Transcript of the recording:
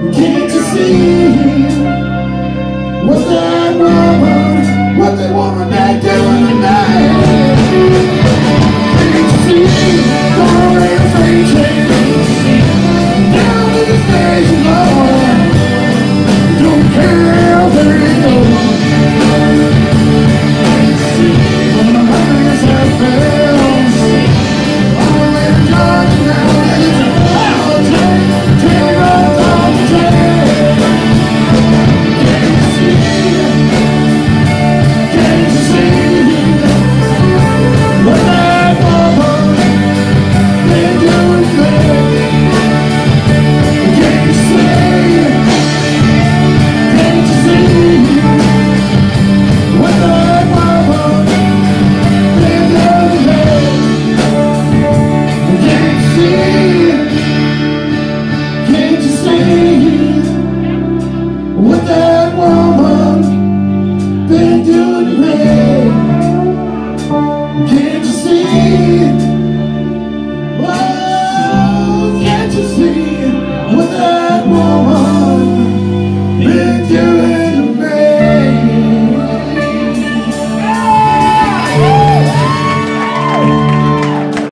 Can't you see what that woman, what that woman that doing tonight? Can't you see?